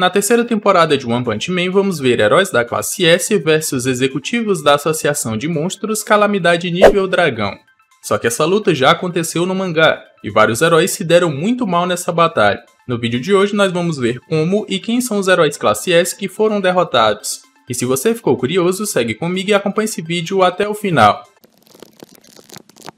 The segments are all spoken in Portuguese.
Na terceira temporada de One Punch Man, vamos ver heróis da classe S versus executivos da Associação de Monstros Calamidade Nível Dragão. Só que essa luta já aconteceu no mangá, e vários heróis se deram muito mal nessa batalha. No vídeo de hoje nós vamos ver como e quem são os heróis classe S que foram derrotados. E se você ficou curioso, segue comigo e acompanhe esse vídeo até o final.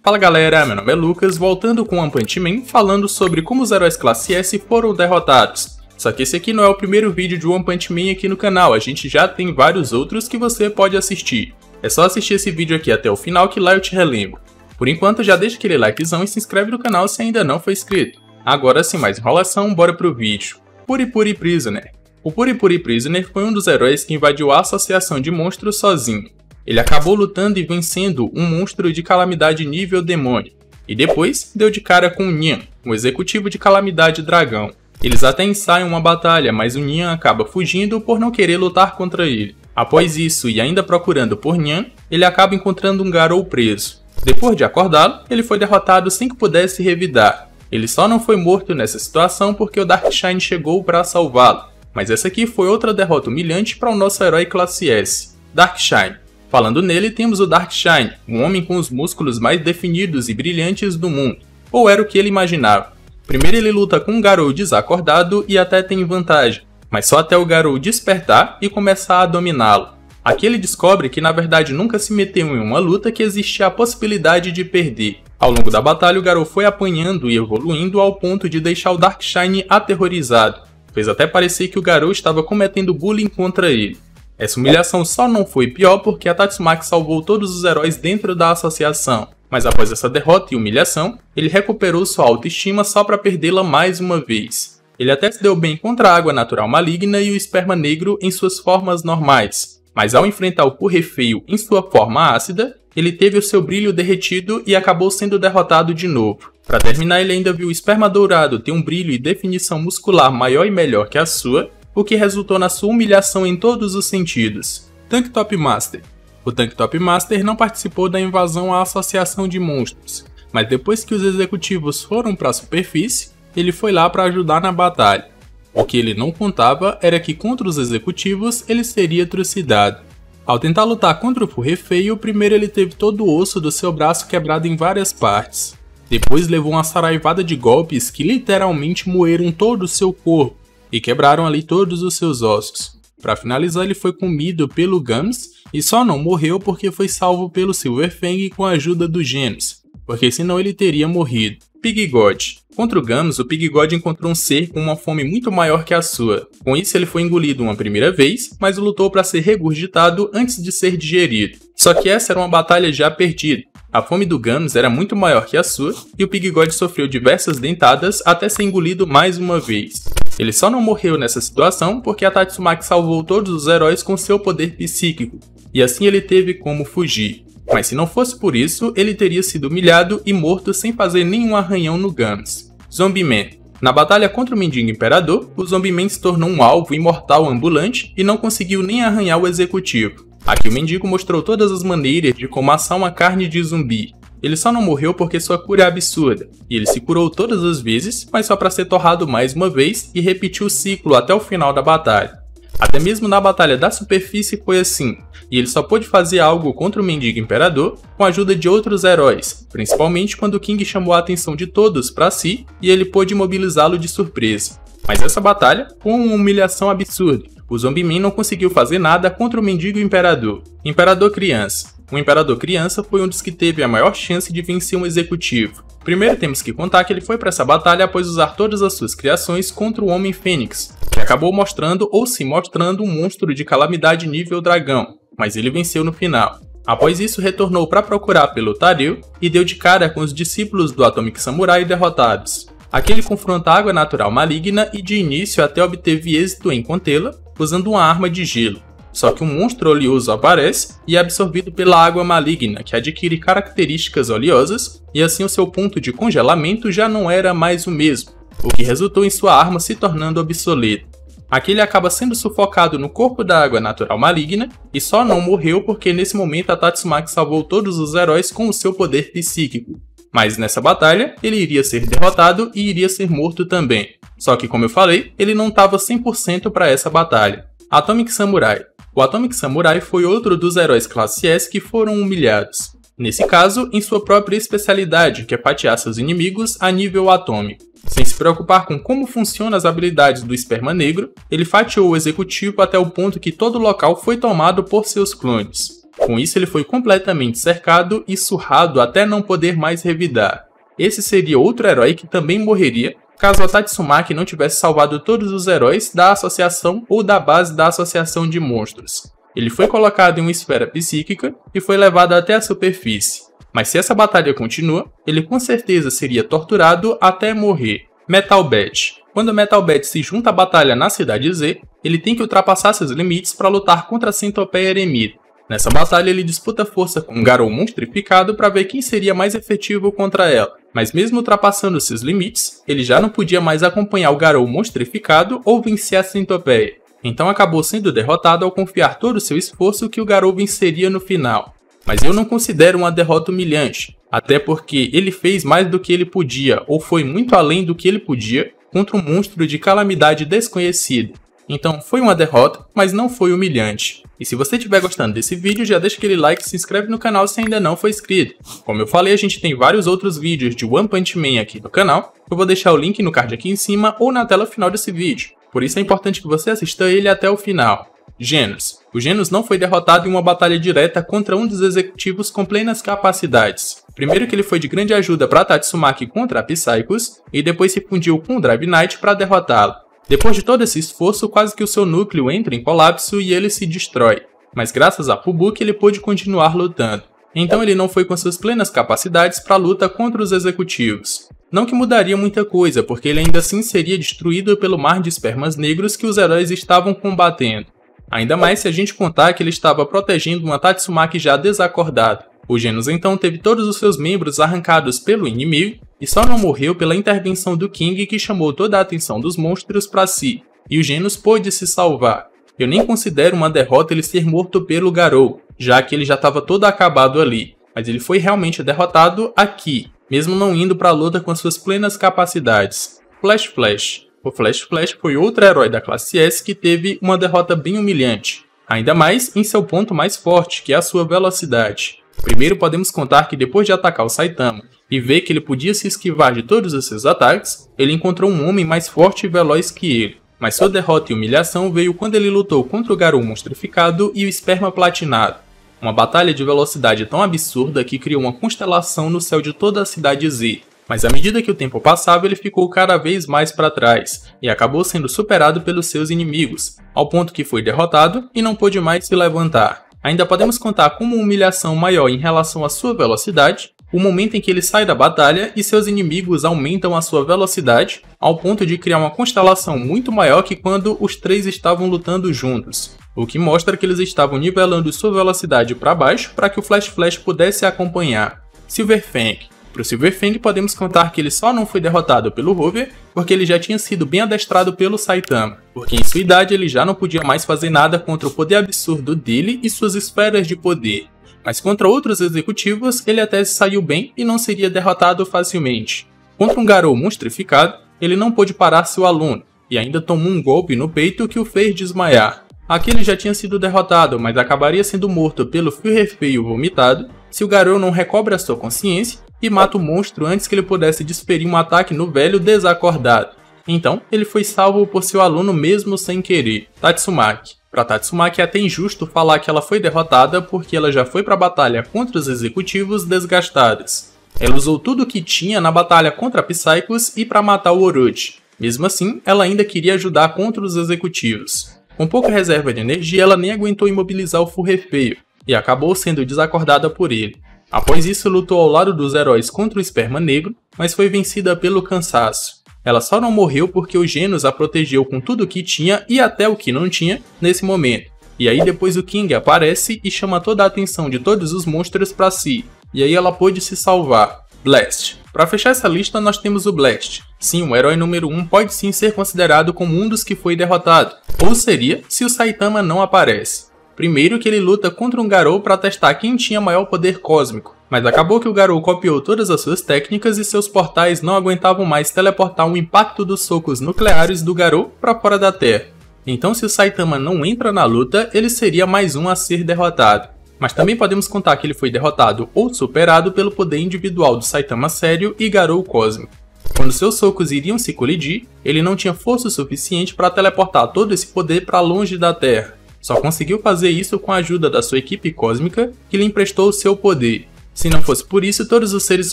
Fala galera, meu nome é Lucas, voltando com One Punch Man, falando sobre como os heróis classe S foram derrotados. Só que esse aqui não é o primeiro vídeo de One Punch Man aqui no canal, a gente já tem vários outros que você pode assistir. É só assistir esse vídeo aqui até o final que lá eu te relembro. Por enquanto já deixa aquele likezão e se inscreve no canal se ainda não foi inscrito. Agora sem mais enrolação, bora pro vídeo. Puri Puri Prisoner. O Puri Puri Prisoner foi um dos heróis que invadiu a Associação de Monstros sozinho. Ele acabou lutando e vencendo um monstro de calamidade nível demônio, e depois deu de cara com o Nyan, um executivo de calamidade dragão. Eles até ensaiam uma batalha, mas o Nyan acaba fugindo por não querer lutar contra ele. Após isso, e ainda procurando por Nyan, ele acaba encontrando um Garou preso. Depois de acordá-lo, ele foi derrotado sem que pudesse revidar. Ele só não foi morto nessa situação porque o Darkshine chegou para salvá-lo. Mas essa aqui foi outra derrota humilhante para o nosso herói classe S, Darkshine. Falando nele, temos o Darkshine, um homem com os músculos mais definidos e brilhantes do mundo. Ou era o que ele imaginava. Primeiro ele luta com Garou desacordado e até tem vantagem, mas só até o Garou despertar e começar a dominá-lo. Aqui ele descobre que na verdade nunca se meteu em uma luta que existia a possibilidade de perder. Ao longo da batalha o Garou foi apanhando e evoluindo ao ponto de deixar o Darkshine aterrorizado. Fez até parecer que o Garou estava cometendo bullying contra ele. Essa humilhação só não foi pior porque a Tatsumaki salvou todos os heróis dentro da associação mas após essa derrota e humilhação, ele recuperou sua autoestima só para perdê-la mais uma vez. Ele até se deu bem contra a água natural maligna e o esperma negro em suas formas normais, mas ao enfrentar o Purrefeio em sua forma ácida, ele teve o seu brilho derretido e acabou sendo derrotado de novo. Para terminar, ele ainda viu o esperma dourado ter um brilho e definição muscular maior e melhor que a sua, o que resultou na sua humilhação em todos os sentidos. Tank Top Master o Tank Top Master não participou da invasão à Associação de Monstros, mas depois que os executivos foram para a superfície, ele foi lá para ajudar na batalha. O que ele não contava era que contra os executivos ele seria trucidado. Ao tentar lutar contra o Furrefeio, primeiro ele teve todo o osso do seu braço quebrado em várias partes. Depois levou uma saraivada de golpes que literalmente moeram todo o seu corpo e quebraram ali todos os seus ossos. Para finalizar, ele foi comido pelo Gums e só não morreu porque foi salvo pelo Silverfang com a ajuda do Gems, porque senão ele teria morrido. Pig God. Contra o Gams, o Pig God encontrou um ser com uma fome muito maior que a sua. Com isso, ele foi engolido uma primeira vez, mas lutou para ser regurgitado antes de ser digerido. Só que essa era uma batalha já perdida. A fome do Gams era muito maior que a sua, e o Pig God sofreu diversas dentadas até ser engolido mais uma vez. Ele só não morreu nessa situação porque a Tatsumaki salvou todos os heróis com seu poder psíquico, e assim ele teve como fugir. Mas se não fosse por isso, ele teria sido humilhado e morto sem fazer nenhum arranhão no Gums. Zombie Man Na batalha contra o Mendigo Imperador, o Zombie Man se tornou um alvo imortal ambulante e não conseguiu nem arranhar o executivo. Aqui o mendigo mostrou todas as maneiras de como assar uma carne de zumbi. Ele só não morreu porque sua cura é absurda, e ele se curou todas as vezes, mas só para ser torrado mais uma vez e repetir o ciclo até o final da batalha. Até mesmo na batalha da superfície foi assim, e ele só pôde fazer algo contra o mendigo imperador com a ajuda de outros heróis, principalmente quando King chamou a atenção de todos para si e ele pôde imobilizá-lo de surpresa. Mas essa batalha foi uma humilhação absurda. O Zombie Man não conseguiu fazer nada contra o mendigo imperador. Imperador criança. O Imperador Criança foi um dos que teve a maior chance de vencer um executivo. Primeiro temos que contar que ele foi para essa batalha após usar todas as suas criações contra o Homem Fênix, acabou mostrando ou se mostrando um monstro de calamidade nível dragão, mas ele venceu no final. Após isso, retornou para procurar pelo Taril e deu de cara com os discípulos do Atomic Samurai derrotados. Aqui ele confronta a água natural maligna e de início até obteve êxito em contê-la, usando uma arma de gelo. Só que um monstro oleoso aparece e é absorvido pela água maligna, que adquire características oleosas, e assim o seu ponto de congelamento já não era mais o mesmo, o que resultou em sua arma se tornando obsoleta. Aqui ele acaba sendo sufocado no corpo da água natural maligna, e só não morreu porque nesse momento a Tatsumaki salvou todos os heróis com o seu poder psíquico. Mas nessa batalha, ele iria ser derrotado e iria ser morto também. Só que, como eu falei, ele não estava 100% para essa batalha. Atomic Samurai. O Atomic Samurai foi outro dos heróis classe S que foram humilhados. Nesse caso, em sua própria especialidade, que é fatiar seus inimigos a nível atômico. Sem se preocupar com como funcionam as habilidades do esperma negro, ele fatiou o executivo até o ponto que todo o local foi tomado por seus clones. Com isso, ele foi completamente cercado e surrado até não poder mais revidar. Esse seria outro herói que também morreria caso a Tatsumaki não tivesse salvado todos os heróis da associação ou da base da associação de monstros. Ele foi colocado em uma esfera psíquica e foi levado até a superfície. Mas se essa batalha continua, ele com certeza seria torturado até morrer. Metal Bat. Quando Metal Bat se junta à batalha na Cidade Z, ele tem que ultrapassar seus limites para lutar contra a Centopeia Eremita. Nessa batalha, ele disputa força com Garou monstrificado para ver quem seria mais efetivo contra ela. Mas mesmo ultrapassando seus limites, ele já não podia mais acompanhar o Garou monstrificado ou vencer a Centopeia. Então acabou sendo derrotado ao confiar todo o seu esforço que o Garou venceria no final. Mas eu não considero uma derrota humilhante, até porque ele fez mais do que ele podia, ou foi muito além do que ele podia, contra um monstro de calamidade desconhecida. Então foi uma derrota, mas não foi humilhante. E se você estiver gostando desse vídeo, já deixa aquele like e se inscreve no canal se ainda não for inscrito. Como eu falei, a gente tem vários outros vídeos de One Punch Man aqui no canal, eu vou deixar o link no card aqui em cima ou na tela final desse vídeo. Por isso é importante que você assista ele até o final. Genos. O Genos não foi derrotado em uma batalha direta contra um dos executivos com plenas capacidades. Primeiro que ele foi de grande ajuda para Tatsumaki contra a Psychos, e depois se fundiu com o Drive Knight para derrotá-lo. Depois de todo esse esforço, quase que o seu núcleo entra em colapso e ele se destrói. Mas graças a Fubuki ele pôde continuar lutando. Então ele não foi com suas plenas capacidades para a luta contra os executivos. Não que mudaria muita coisa, porque ele ainda assim seria destruído pelo mar de espermas negros que os heróis estavam combatendo. Ainda mais se a gente contar que ele estava protegendo uma Tatsumaki já desacordada. O Genos então teve todos os seus membros arrancados pelo inimigo e só não morreu pela intervenção do King que chamou toda a atenção dos monstros para si, e o Genos pôde se salvar. Eu nem considero uma derrota ele ser morto pelo Garou, já que ele já estava todo acabado ali, mas ele foi realmente derrotado aqui, mesmo não indo para a luta com suas plenas capacidades. Flash Flash. O Flash Flash foi outro herói da classe S que teve uma derrota bem humilhante, ainda mais em seu ponto mais forte, que é a sua velocidade. Primeiro podemos contar que depois de atacar o Saitama e ver que ele podia se esquivar de todos os seus ataques, ele encontrou um homem mais forte e veloz que ele. Mas sua derrota e humilhação veio quando ele lutou contra o Garou monstrificado e o Esperma platinado. Uma batalha de velocidade tão absurda que criou uma constelação no céu de toda a cidade Z. Mas à medida que o tempo passava, ele ficou cada vez mais para trás e acabou sendo superado pelos seus inimigos, ao ponto que foi derrotado e não pôde mais se levantar. Ainda podemos contar com uma humilhação maior em relação à sua velocidade, o momento em que ele sai da batalha e seus inimigos aumentam a sua velocidade, ao ponto de criar uma constelação muito maior que quando os três estavam lutando juntos, o que mostra que eles estavam nivelando sua velocidade para baixo para que o Flash Flash pudesse acompanhar. Silverfang para o Silverfang, podemos contar que ele só não foi derrotado pelo Rover porque ele já tinha sido bem adestrado pelo Saitama, porque em sua idade ele já não podia mais fazer nada contra o poder absurdo dele e suas esferas de poder, mas contra outros executivos ele até saiu bem e não seria derrotado facilmente. Contra um Garou monstrificado, ele não pôde parar seu aluno, e ainda tomou um golpe no peito que o fez desmaiar. Aqui ele já tinha sido derrotado, mas acabaria sendo morto pelo Führer feio vomitado se o Garou não recobra sua consciência e mata o monstro antes que ele pudesse desferir um ataque no velho desacordado. Então, ele foi salvo por seu aluno mesmo sem querer, Tatsumaki. Para Tatsumaki é até injusto falar que ela foi derrotada porque ela já foi para a batalha contra os executivos desgastadas. Ela usou tudo o que tinha na batalha contra Psychos e para matar o Orochi. Mesmo assim, ela ainda queria ajudar contra os executivos. Com pouca reserva de energia, ela nem aguentou imobilizar o Furrefeio e acabou sendo desacordada por ele. Após isso, lutou ao lado dos heróis contra o Esperma Negro, mas foi vencida pelo cansaço. Ela só não morreu porque o Genos a protegeu com tudo o que tinha e até o que não tinha nesse momento. E aí depois o King aparece e chama toda a atenção de todos os monstros para si. E aí ela pôde se salvar. Blast. Para fechar essa lista, nós temos o Blast. Sim, o herói número 1 pode sim ser considerado como um dos que foi derrotado. Ou seria se o Saitama não aparece. Primeiro que ele luta contra um Garou para testar quem tinha maior poder cósmico, Mas acabou que o Garou copiou todas as suas técnicas e seus portais não aguentavam mais teleportar o impacto dos socos nucleares do Garou para fora da Terra. Então se o Saitama não entra na luta, ele seria mais um a ser derrotado. Mas também podemos contar que ele foi derrotado ou superado pelo poder individual do Saitama Sério e Garou Cósmico. Quando seus socos iriam se colidir, ele não tinha força suficiente para teleportar todo esse poder para longe da Terra. Só conseguiu fazer isso com a ajuda da sua equipe cósmica, que lhe emprestou seu poder. Se não fosse por isso, todos os seres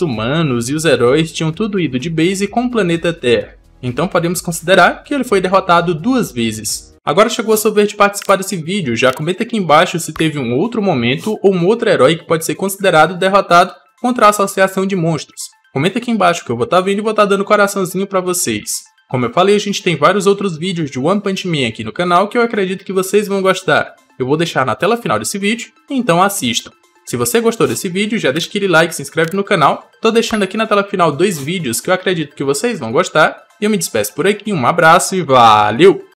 humanos e os heróis tinham tudo ido de base com o planeta Terra. Então podemos considerar que ele foi derrotado duas vezes. Agora chegou a sua vez de participar desse vídeo, já comenta aqui embaixo se teve um outro momento ou um outro herói que pode ser considerado derrotado contra a Associação de Monstros. Comenta aqui embaixo que eu vou estar tá vendo e vou estar tá dando coraçãozinho para vocês. Como eu falei, a gente tem vários outros vídeos de One Punch Man aqui no canal que eu acredito que vocês vão gostar. Eu vou deixar na tela final desse vídeo, então assistam. Se você gostou desse vídeo, já deixa aquele like, se inscreve no canal. Tô deixando aqui na tela final dois vídeos que eu acredito que vocês vão gostar. E eu me despeço por aqui, um abraço e valeu!